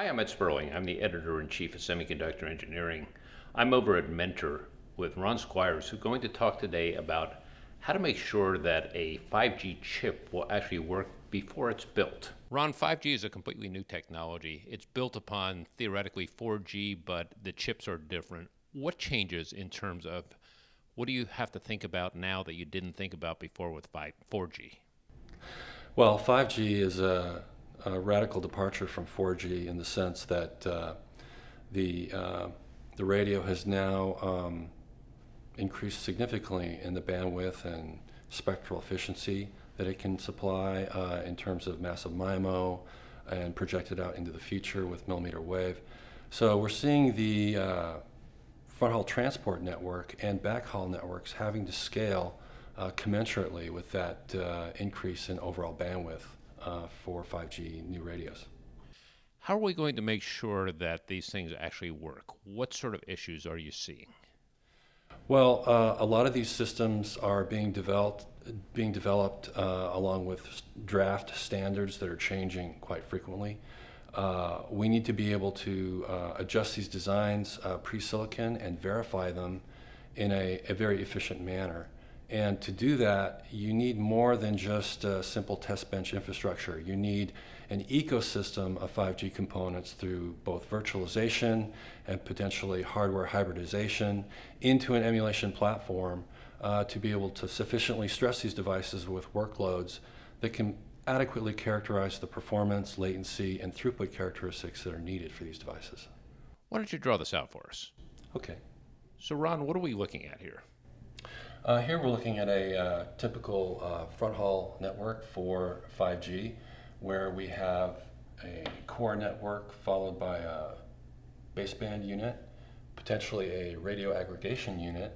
Hi, I'm Ed Sperling. I'm the editor in chief of Semiconductor Engineering. I'm over at Mentor with Ron Squiers, who's going to talk today about how to make sure that a 5G chip will actually work before it's built. Ron, 5G is a completely new technology. It's built upon theoretically 4G, but the chips are different. What changes in terms of what do you have to think about now that you didn't think about before with 5, 4G? Well, 5G is a a radical departure from 4G in the sense that uh, the uh, the radio has now um, increased significantly in the bandwidth and spectral efficiency that it can supply uh, in terms of massive MIMO and projected out into the future with millimeter wave. So we're seeing the uh, front haul transport network and backhaul networks having to scale uh, commensurately with that uh, increase in overall bandwidth uh, for 5G new radios. How are we going to make sure that these things actually work? What sort of issues are you seeing? Well, uh, a lot of these systems are being developed, being developed uh, along with draft standards that are changing quite frequently. Uh, we need to be able to uh, adjust these designs uh, pre-silicon and verify them in a, a very efficient manner. And to do that, you need more than just a simple test bench infrastructure. You need an ecosystem of 5G components through both virtualization and potentially hardware hybridization into an emulation platform uh, to be able to sufficiently stress these devices with workloads that can adequately characterize the performance, latency, and throughput characteristics that are needed for these devices. Why don't you draw this out for us? Okay. So, Ron, what are we looking at here? Uh, here we're looking at a uh, typical uh, front haul network for 5G where we have a core network followed by a baseband unit, potentially a radio aggregation unit,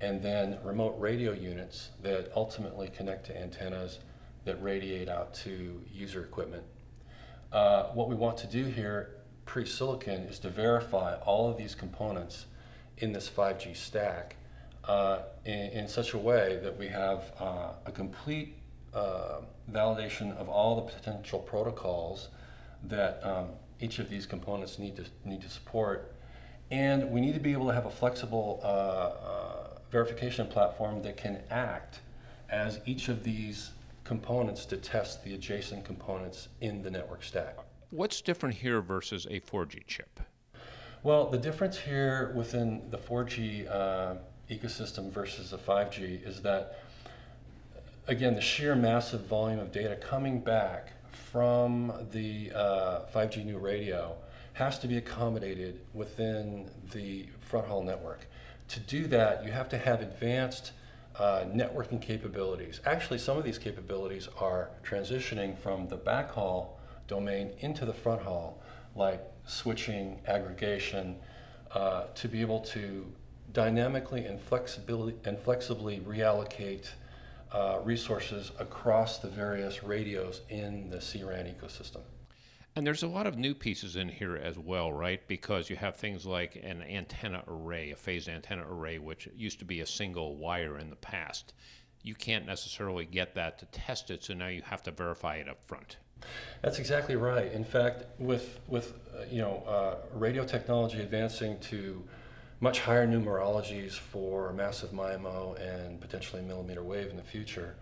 and then remote radio units that ultimately connect to antennas that radiate out to user equipment. Uh, what we want to do here pre-silicon is to verify all of these components in this 5G stack uh, in, in, such a way that we have uh, a complete uh, validation of all the potential protocols that um, each of these components need to need to support, and we need to be able to have a flexible uh, uh, verification platform that can act as each of these components to test the adjacent components in the network stack. What's different here versus a 4G chip? Well, the difference here within the 4G uh, ecosystem versus a 5G is that, again, the sheer massive volume of data coming back from the uh, 5G new radio has to be accommodated within the front haul network. To do that, you have to have advanced uh, networking capabilities. Actually, some of these capabilities are transitioning from the backhaul domain into the front haul, like switching, aggregation, uh, to be able to dynamically and, flexibly, and flexibly reallocate uh, resources across the various radios in the CRAN ecosystem. And there's a lot of new pieces in here as well, right? Because you have things like an antenna array, a phased antenna array, which used to be a single wire in the past. You can't necessarily get that to test it, so now you have to verify it up front. That's exactly right. In fact, with with uh, you know uh, radio technology advancing to much higher numerologies for massive MIMO and potentially millimeter wave in the future.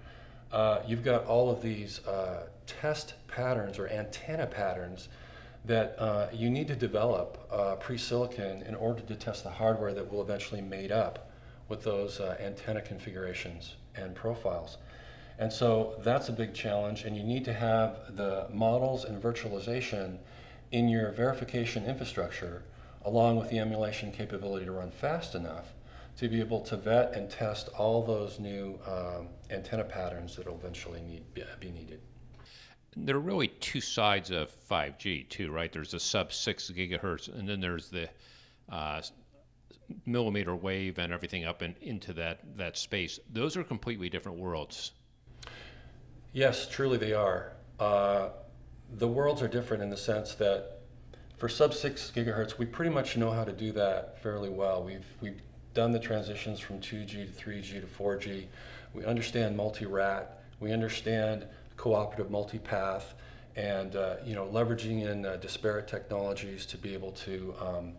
Uh, you've got all of these uh, test patterns or antenna patterns that uh, you need to develop uh, pre-silicon in order to test the hardware that will eventually mate up with those uh, antenna configurations and profiles. And so that's a big challenge, and you need to have the models and virtualization in your verification infrastructure along with the emulation capability to run fast enough to be able to vet and test all those new um, antenna patterns that will eventually need, be needed. There are really two sides of 5G, too, right? There's the sub 6 gigahertz, and then there's the uh, millimeter wave and everything up and into that, that space. Those are completely different worlds. Yes, truly they are. Uh, the worlds are different in the sense that for sub 6 gigahertz, we pretty much know how to do that fairly well. We've, we've done the transitions from 2G to 3G to 4G. We understand multi-rat. We understand cooperative multipath. and uh, you know leveraging in uh, disparate technologies to be able to um,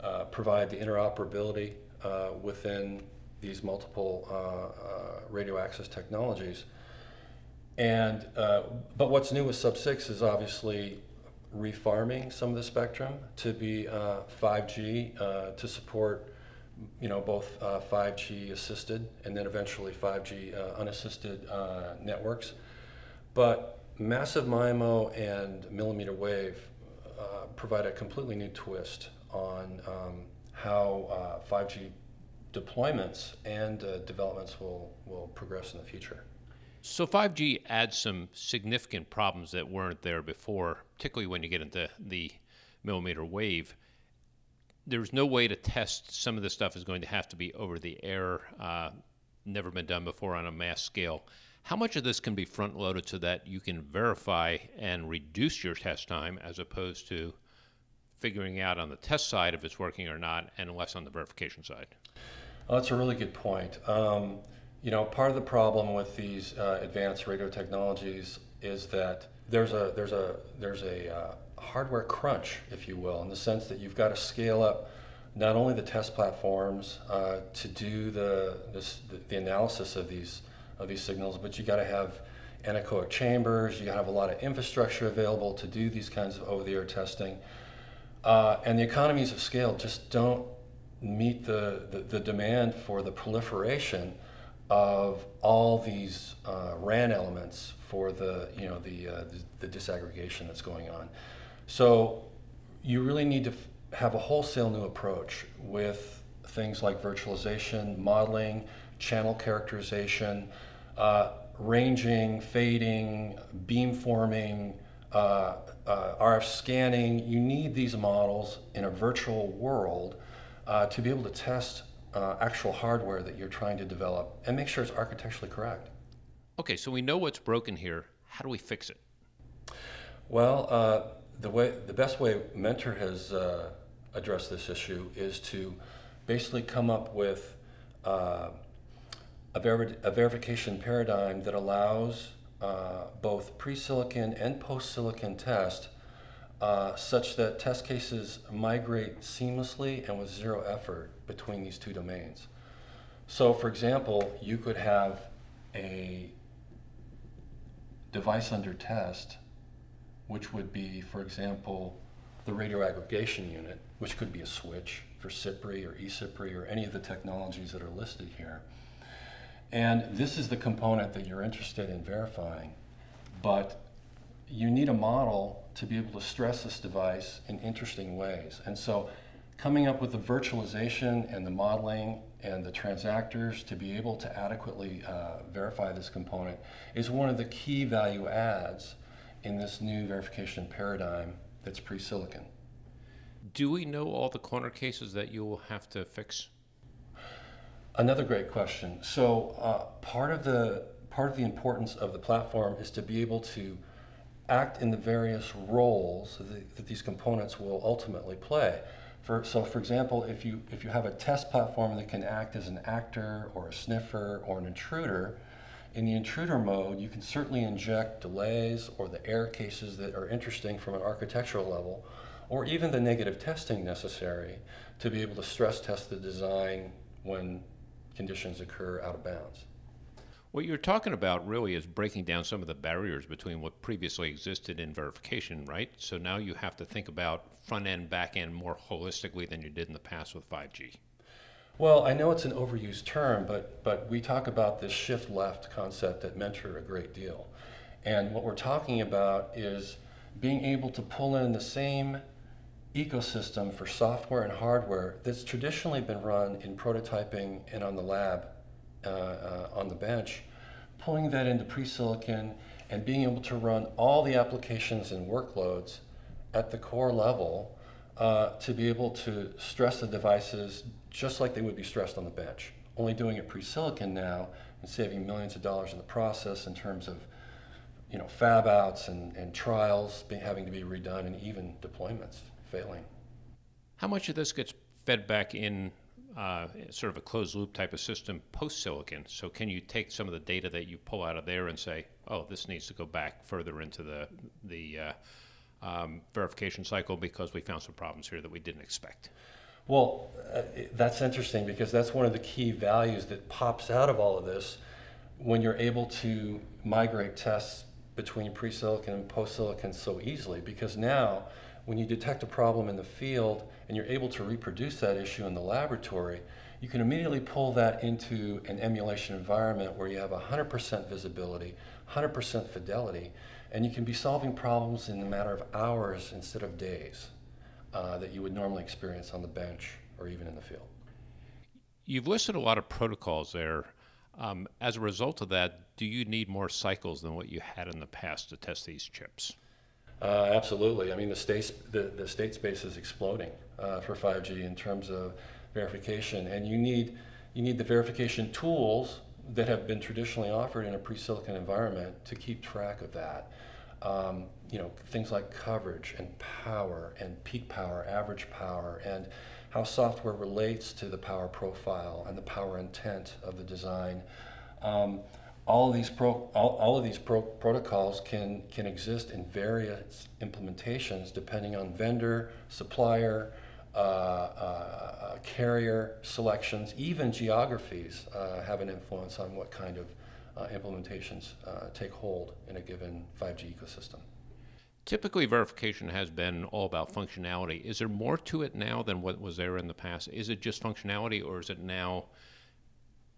uh, provide the interoperability uh, within these multiple uh, radio access technologies. And but what's new with Sub 6 is obviously refarming some of the spectrum to be 5G to support you know, both uh, 5G assisted and then eventually 5G uh, unassisted uh, networks. But massive MIMO and millimeter wave uh, provide a completely new twist on um, how 5G uh, deployments and uh, developments will, will progress in the future. So 5G adds some significant problems that weren't there before, particularly when you get into the millimeter wave there's no way to test some of this stuff is going to have to be over the air, uh, never been done before on a mass scale. How much of this can be front loaded so that you can verify and reduce your test time as opposed to figuring out on the test side if it's working or not and less on the verification side? Well, that's a really good point. Um, you know, part of the problem with these uh, advanced radio technologies is that there's a there's a there's a uh, hardware crunch, if you will, in the sense that you've got to scale up not only the test platforms uh, to do the, this, the, analysis of these of these signals, but you got to have anechoic chambers. You got to have a lot of infrastructure available to do these kinds of over-the-air testing, uh, and the economies of scale just don't meet the, the, the demand for the proliferation of all these uh, RAN elements for the you know the, uh, the, the disaggregation that's going on. So you really need to have a wholesale new approach with things like virtualization, modeling, channel characterization, uh, ranging, fading, beamforming, uh, uh, RF scanning. You need these models in a virtual world uh, to be able to test uh, actual hardware that you're trying to develop and make sure it's architecturally correct. Okay, so we know what's broken here. How do we fix it? Well, uh, the way the best way Mentor has uh, addressed this issue is to basically come up with uh, a, ver- a, verification paradigm that allows uh, both pre-silicon and post-silicon test uh, such that test cases migrate seamlessly and with zero effort between these two domains. So, for example, you could have a device under test which would be, for example, the radio aggregation unit, which could be a switch for CPRI or eCPRI or any of the technologies that are listed here. And this is the component that you're interested in verifying. But you need a model to be able to stress this device in interesting ways. And so coming up with the virtualization and the modeling and the transactors to be able to adequately uh, verify this component is one of the key value adds in this new verification paradigm that's pre-silicon. Do we know all the corner cases that you will have to fix? Another great question. So uh, part of the part of the importance of the platform is to be able to act in the various roles that, that these components will ultimately play. For, so, for example, if you if you have a test platform that can act as an actor or a sniffer or an intruder, in the intruder mode, you can certainly inject delays or the error cases that are interesting from an architectural level, or even the negative testing necessary to be able to stress test the design when conditions occur out of bounds. What you're talking about really is breaking down some of the barriers between what previously existed in verification, right? So now you have to think about front end, back end more holistically than you did in the past with 5G. Well, I know it's an overused term, but, but we talk about this shift left concept at Mentor a great deal. And what we're talking about is being able to pull in the same ecosystem for software and hardware that's traditionally been run in prototyping and on the lab, on the bench, pulling that into pre-silicon and being able to run all the applications and workloads at the core level uh, to be able to stress the devices just like they would be stressed on the bench. Only doing it pre-silicon now and saving millions of dollars in the process in terms of you know, fab outs and, and trials being, having to be redone and even deployments failing. How much of this gets fed back in uh, sort of a closed loop type of system post silicon. So can you take some of the data that you pull out of there and say, oh, this needs to go back further into the the uh, um, verification cycle because we found some problems here that we didn't expect? Well, uh, that's interesting because that's one of the key values that pops out of all of this when you're able to migrate tests between pre-silicon and post-silicon so easily because now when you detect a problem in the field and you're able to reproduce that issue in the laboratory, you can immediately pull that into an emulation environment where you have 100% visibility, 100% fidelity, and you can be solving problems in a matter of hours instead of days uh, that you would normally experience on the bench or even in the field. You've listed a lot of protocols there. Um, as a result of that, do you need more cycles than what you had in the past to test these chips? Uh, absolutely. I mean, the state, the, the state space is exploding uh, for 5G in terms of verification, and you need, you need the verification tools that have been traditionally offered in a pre-silicon environment to keep track of that. Um, you know, things like coverage and power and peak power, average power, and how software relates to the power profile and the power intent of the design. Um, all of these pro, all, all of these pro, protocols can can exist in various implementations depending on vendor, supplier, uh, uh, carrier selections, even geographies uh, have an influence on what kind of uh, implementations uh, take hold in a given 5G ecosystem. Typically, verification has been all about functionality. Is there more to it now than what was there in the past? Is it just functionality, or is it now?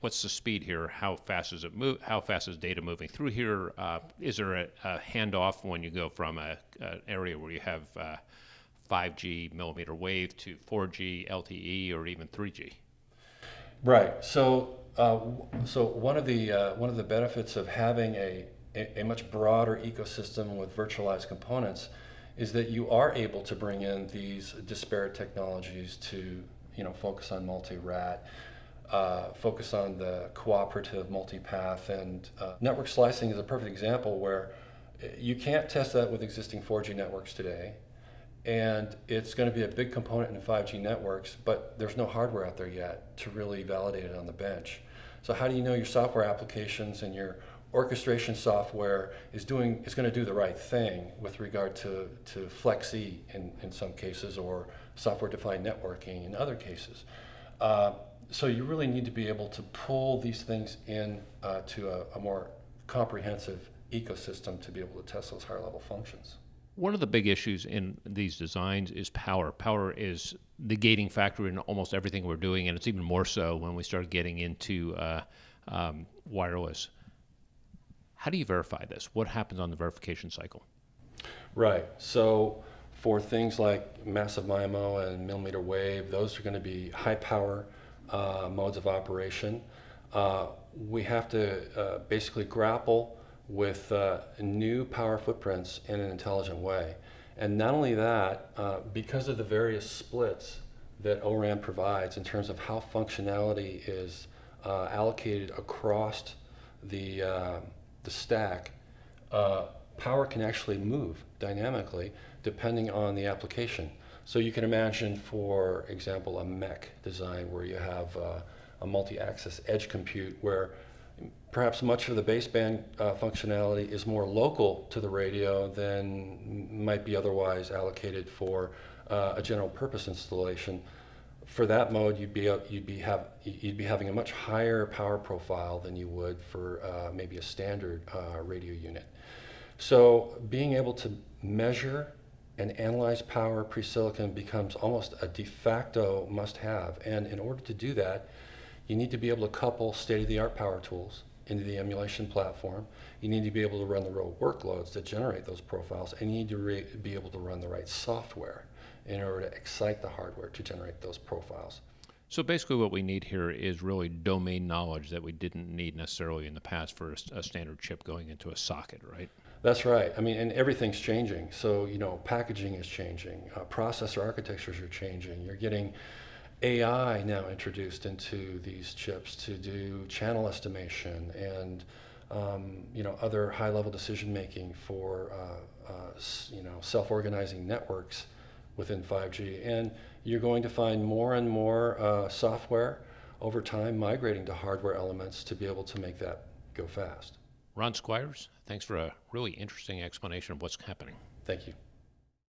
What's the speed here? How fast is it move? How fast is data moving through here? Uh, is there a, a, handoff when you go from a, an area where you have 5G uh, millimeter wave to 4G LTE or even 3G? Right. So, uh, so one of the uh, one of the benefits of having a a, a much broader ecosystem with virtualized components is that you are able to bring in these disparate technologies to you know focus on multi-rat, uh, focus on the cooperative multipath, and uh, network slicing is a perfect example where you can't test that with existing 4G networks today, and it's going to be a big component in 5G networks, but there's no hardware out there yet to really validate it on the bench. So how do you know your software applications and your orchestration software is doing is going to do the right thing with regard to, to FlexE in, in some cases or software defined networking in other cases. Uh, so you really need to be able to pull these things in uh, to a, a more comprehensive ecosystem to be able to test those higher level functions. One of the big issues in these designs is power. Power is the gating factor in almost everything we're doing, and it's even more so when we start getting into uh, um, wireless. How do you verify this? What happens on the verification cycle? Right. So for things like massive MIMO and millimeter wave, those are going to be high power uh, modes of operation. Uh, we have to uh, basically grapple with uh, new power footprints in an intelligent way. And not only that, uh, because of the various splits that ORAN provides in terms of how functionality is allocated across the the stack, power can actually move dynamically depending on the application. So you can imagine, for example, a MEC design where you have uh, a multi-access edge compute where perhaps much of the baseband uh, functionality is more local to the radio than might be otherwise allocated for uh, a general purpose installation for that mode, you'd be you'd be have you'd be having a much higher power profile than you would for uh, maybe a standard uh, radio unit. So being able to measure and analyze power pre-silicon becomes almost a de facto must-have. And in order to do that, you need to be able to couple state-of-the-art power tools into the emulation platform. You need to be able to run the real workloads that generate those profiles, and you need to be able to run the right software in order to excite the hardware to generate those profiles. So basically, what we need here is really domain knowledge that we didn't need necessarily in the past for a, a, standard chip going into a socket, right? That's right. I mean, and everything's changing. So, you know, packaging is changing, uh, processor architectures are changing. You're getting AI now introduced into these chips to do channel estimation and, um, you know, other high level decision making for, uh, uh, you know, self organizing networks within 5G. And you're going to find more and more uh, software over time migrating to hardware elements to be able to make that go fast. Ron Squiers, Thanks for a really interesting explanation of what's happening. Thank you.